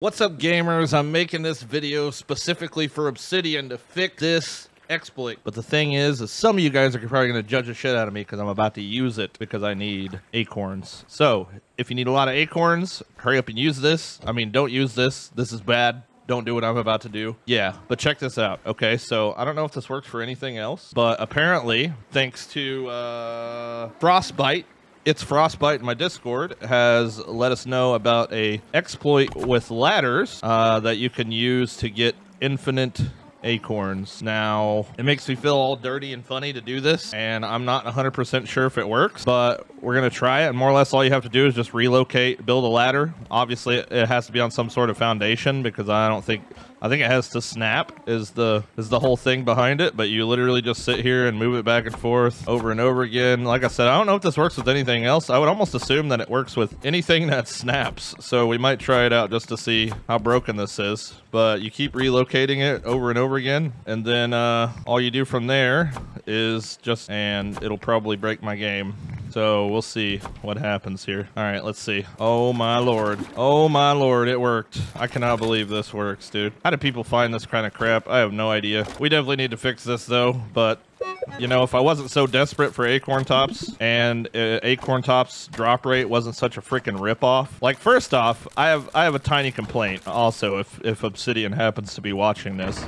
What's up gamers? I'm making this video specifically for Obsidian to fix this exploit. But the thing is, is some of you guys are probably going to judge the shit out of me because I'm about to use it because I need acorns. So if you need a lot of acorns, hurry up and use this. I mean, don't use this. This is bad. Don't do what I'm about to do. Yeah, but check this out. Okay, so I don't know if this works for anything else, but apparently, thanks to uh, Frostbite, it's Frostbite. In my Discord has let us know about a exploit with ladders uh, that you can use to get infinite acorns. Now, it makes me feel all dirty and funny to do this, and I'm not 100% sure if it works, but we're going to try it. And more or less, all you have to do is just relocate, build a ladder. Obviously, it has to be on some sort of foundation because I don't think I think it has to snap is the is the whole thing behind it, but you literally just sit here and move it back and forth over and over again. Like I said, I don't know if this works with anything else. I would almost assume that it works with anything that snaps. So we might try it out just to see how broken this is. But you keep relocating it over and over again, and then uh, all you do from there is just, and it'll probably break my game. So we'll see what happens here. All right, let's see. Oh my lord. Oh my lord, it worked. I cannot believe this works, dude. How do people find this kind of crap? I have no idea. We definitely need to fix this though, but you know, if I wasn't so desperate for Acorn Tops and uh, Acorn Tops drop rate wasn't such a freaking ripoff. Like, first off, I have I have a tiny complaint. Also, if if Obsidian happens to be watching this,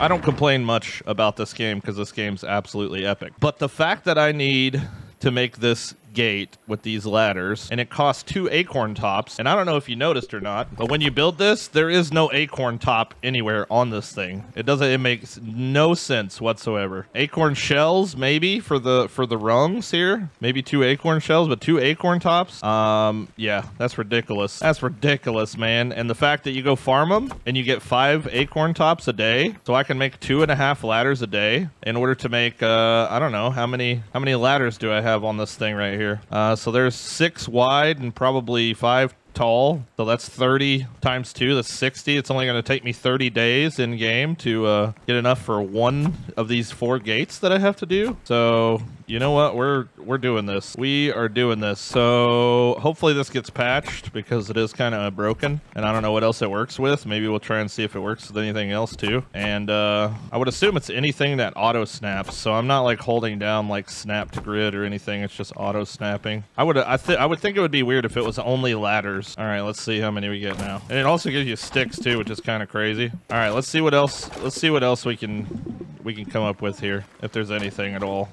I don't complain much about this game because this game's absolutely epic. But the fact that I need to make this gate with these ladders and it costs two acorn tops. And i don't know if you noticed or not but when you build this there is no acorn top anywhere on this thing. It doesn't it makes no sense whatsoever. Acorn shells maybe for the for the rungs here. Maybe two acorn shells but two acorn tops? Um yeah that's ridiculous. That's ridiculous man. And the fact that you go farm them and you get five acorn tops a day so i can make two and a half ladders a day in order to make uh i don't know how many how many ladders do i have on this thing right here here. Uh, so there's six wide and probably five tall. So that's 30 times 2. That's 60. It's only going to take me 30 days in game to uh, get enough for one of these four gates that I have to do. So you know what? We're we're doing this. We are doing this. So hopefully this gets patched because it is kind of broken, and I don't know what else it works with. Maybe we'll try and see if it works with anything else too. And uh, I would assume it's anything that auto snaps. So I'm not like holding down like snap to grid or anything. It's just auto snapping. I would I think I would think it would be weird if it was only ladders. All right, let's see how many we get now. And it also gives you sticks too, which is kind of crazy. All right, let's see what else. Let's see what else we can we can come up with here if there's anything at all.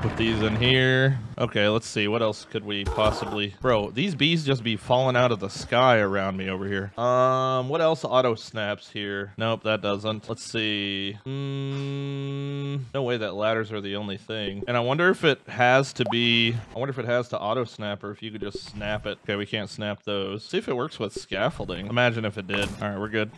Put these in here. Okay, let's see. What else could we possibly... Bro, these bees just be falling out of the sky around me over here. Um, what else auto snaps here? Nope, that doesn't. Let's see. Mm, no way that ladders are the only thing. And I wonder if it has to be... I wonder if it has to auto snap or if you could just snap it. Okay, we can't snap those. See if it works with scaffolding. Imagine if it did. All right, we're good.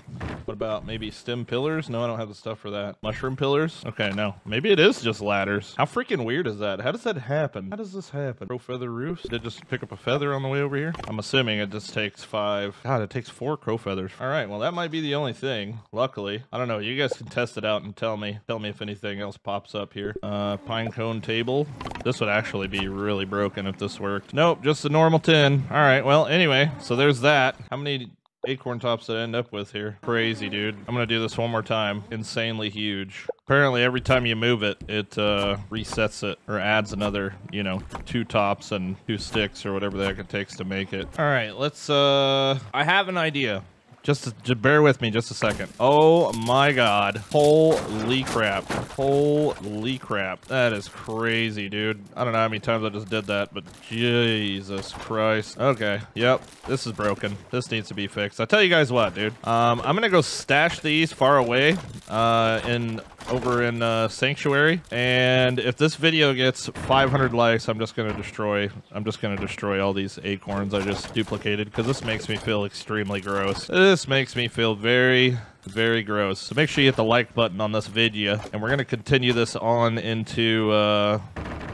What about maybe stem pillars? No, I don't have the stuff for that. Mushroom pillars? Okay, no. Maybe it is just ladders. How freaking weird is that? How does that happen? How does this happen? Crow feather roofs? Did just pick up a feather on the way over here? I'm assuming it just takes five. God, it takes four crow feathers. All right, well, that might be the only thing. Luckily. I don't know. You guys can test it out and tell me. Tell me if anything else pops up here. Uh, pine cone table. This would actually be really broken if this worked. Nope, just a normal tin. All right, well, anyway, so there's that. How many acorn tops that I end up with here. Crazy, dude. I'm gonna do this one more time. Insanely huge. Apparently, every time you move it, it uh, resets it or adds another, you know, two tops and two sticks or whatever the heck it takes to make it. All right, let's. uh I have an idea. Just, just bear with me just a second. Oh my god. Holy crap. Holy crap. That is crazy, dude. I don't know how many times I just did that, but Jesus Christ. Okay. Yep. This is broken. This needs to be fixed. I tell you guys what, dude. Um, I'm gonna go stash these far away uh, in over in uh, Sanctuary. And if this video gets 500 likes, I'm just gonna destroy. I'm just gonna destroy all these acorns I just duplicated because this makes me feel extremely gross. This makes me feel very very gross. So make sure you hit the like button on this video. And we're going to continue this on into, uh,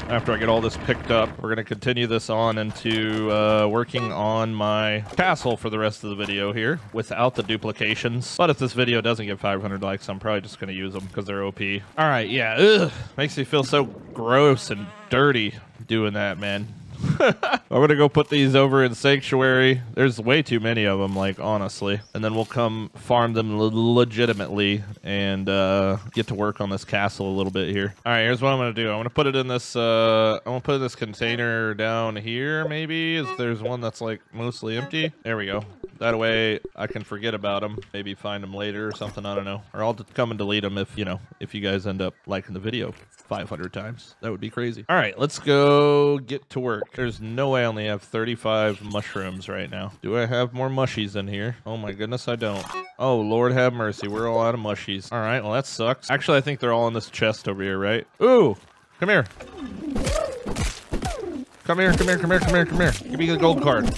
after I get all this picked up, we're going to continue this on into uh, working on my castle for the rest of the video here without the duplications. But if this video doesn't get 500 likes, I'm probably just going to use them because they're OP. All right, yeah, ugh. Makes me feel so gross and dirty doing that, man. I'm gonna go put these over in Sanctuary. There's way too many of them, like, honestly. And then we'll come farm them legitimately and uh, get to work on this castle a little bit here. All right, here's what I'm gonna do. I'm gonna put it in this, uh, I'm gonna put this container down here, maybe. Is there's one that's, like, mostly empty? There we go. That way I can forget about them, maybe find them later or something, I don't know. Or I'll just come and delete them if, you know, if you guys end up liking the video 500 times. That would be crazy. All right, let's go get to work. There's no way I only have 35 mushrooms right now. Do I have more mushies in here? Oh my goodness, I don't. Oh, Lord have mercy. We're all out of mushies. All right, well, that sucks. Actually, I think they're all in this chest over here, right? Ooh, come here. Come here, come here, come here, come here, come here. Give me the gold card.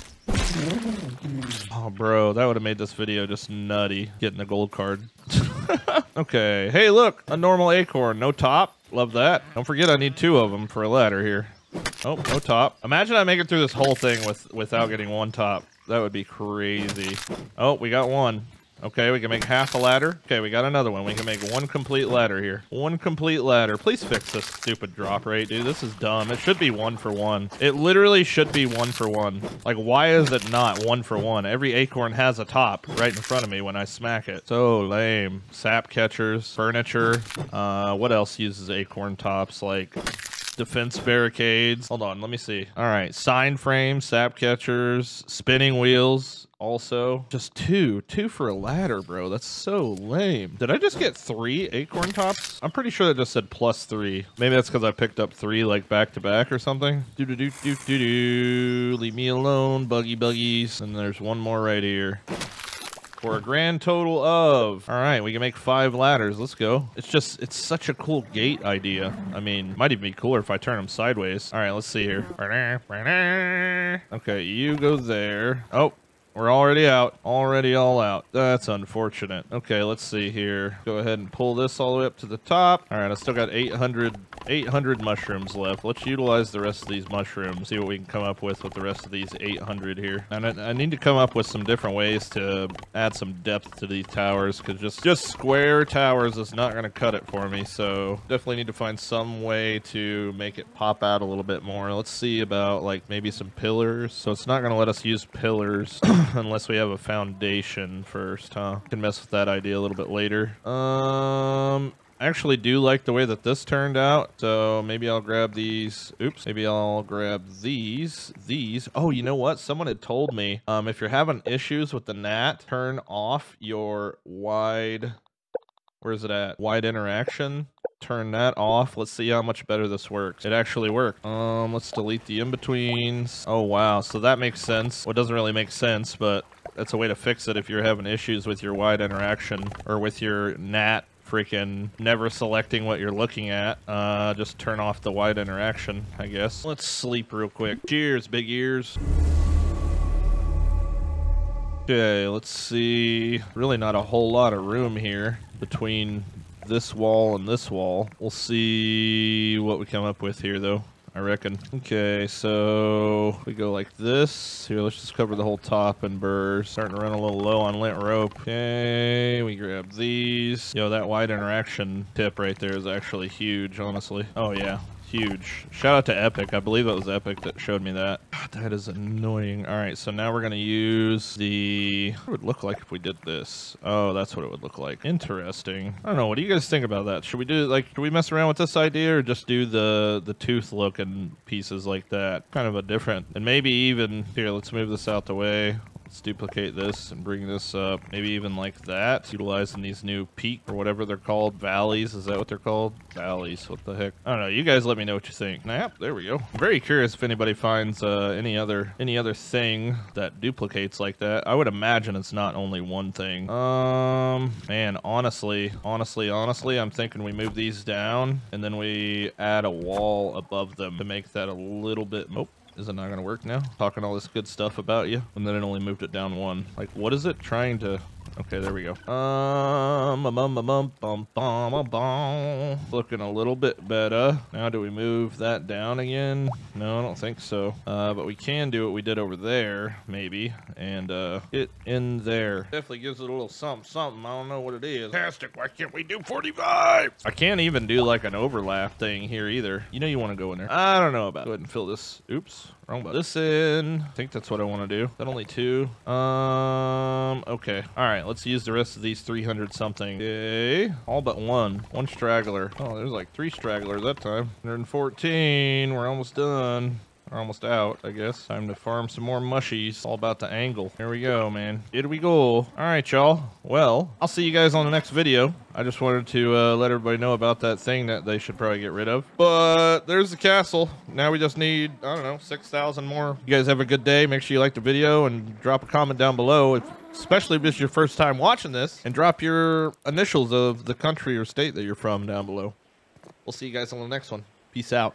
Oh, bro, that would have made this video just nutty, getting the gold card. okay, hey, look, a normal acorn, no top. Love that. Don't forget I need two of them for a ladder here. Oh, no top. Imagine I make it through this whole thing with without getting one top. That would be crazy. Oh, we got one. Okay, we can make half a ladder. Okay, we got another one. We can make one complete ladder here. One complete ladder. Please fix this stupid drop rate, dude. This is dumb. It should be one for one. It literally should be one for one. Like, why is it not one for one? Every acorn has a top right in front of me when I smack it. So lame. Sap catchers, furniture. Uh, what else uses acorn tops? Like, defense barricades. Hold on, let me see. All right, sign frames, sap catchers, spinning wheels, also. Just two. Two for a ladder, bro. That's so lame. Did I just get three acorn tops? I'm pretty sure that just said plus three. Maybe that's because I picked up three, like, back to back or something. Do do do do do do. Leave me alone, buggy buggies. And there's one more right here for a grand total of all right we can make five ladders. Let's go. It's just it's such a cool gate idea. I mean might even be cooler if i turn them sideways. All right let's see here. Okay you go there. Oh we're already out. Already all out. That's unfortunate. Okay, let's see here. Go ahead and pull this all the way up to the top. All right, I still got 800, 800 mushrooms left. Let's utilize the rest of these mushrooms. See what we can come up with with the rest of these 800 here. And I, I need to come up with some different ways to add some depth to these towers because just, just square towers is not going to cut it for me. So definitely need to find some way to make it pop out a little bit more. Let's see about like maybe some pillars. So it's not going to let us use pillars. unless we have a foundation first, huh? Can mess with that idea a little bit later. Um, I actually do like the way that this turned out, so maybe I'll grab these. Oops, maybe I'll grab these. These. Oh, you know what? Someone had told me um, if you're having issues with the gnat, turn off your wide Where's it at? Wide interaction. Turn that off. Let's see how much better this works. It actually worked. Um, let's delete the in-betweens. Oh, wow. So that makes sense. Well, it doesn't really make sense, but that's a way to fix it if you're having issues with your wide interaction or with your NAT freaking never selecting what you're looking at. Uh, just turn off the wide interaction, I guess. Let's sleep real quick. Cheers, big ears. Okay, let's see. Really not a whole lot of room here between this wall and this wall. We'll see what we come up with here, though. I reckon. Okay, so we go like this. Here, let's just cover the whole top and burr. Starting to run a little low on lint rope. Okay, we grab these. Yo, that wide interaction tip right there is actually huge, honestly. Oh, yeah huge. Shout out to Epic. I believe it was Epic that showed me that. That is annoying. All right, so now we're to use the... What would look like if we did this? Oh, that's what it would look like. Interesting. I don't know. What do you guys think about that? Should we do, like, should we mess around with this idea or just do the, the tooth looking pieces like that? Kind of a different... And maybe even... Here, let's move this out the way. Let's duplicate this and bring this up. Maybe even like that. Utilizing these new peak or whatever they're called. Valleys. Is that what they're called? Valleys. What the heck? I don't know. You guys let me know what you think. Yep, there we go. I'm very curious if anybody finds uh, any other any other thing that duplicates like that. I would imagine it's not only one thing. Um, man, honestly, honestly, honestly, I'm thinking we move these down and then we add a wall above them to make that a little bit... Oh, is it not going to work now? Talking all this good stuff about you, and then it only moved it down one. Like, what is it trying to... Okay, there we go. Um, bum, bum, bum, bum, bum, bum, Looking a little bit better. Now, do we move that down again? No, I don't think so. Uh, but we can do what we did over there, maybe, and uh, get in there. Definitely gives it a little something, something. I don't know what it is. Fantastic. Why can't we do 45? I can't even do like an overlap thing here either. You know you want to go in there. I don't know about it. Go ahead and fill this. Oops wrong button. Listen. I think that's what I want to do. Is that only two? Um, okay. All right, let's use the rest of these 300 something. Okay. All but one. One straggler. Oh, there's like three stragglers that time. 114. We're almost done. We're almost out, I guess. Time to farm some more mushies. All about the angle. Here we go, man. Here we go. All right, y'all. Well, I'll see you guys on the next video. I just wanted to uh, let everybody know about that thing that they should probably get rid of. But there's the castle. Now we just need, I don't know, 6,000 more. You guys have a good day. Make sure you like the video and drop a comment down below. If, especially if it's your first time watching this. And drop your initials of the country or state that you're from down below. We'll see you guys on the next one. Peace out.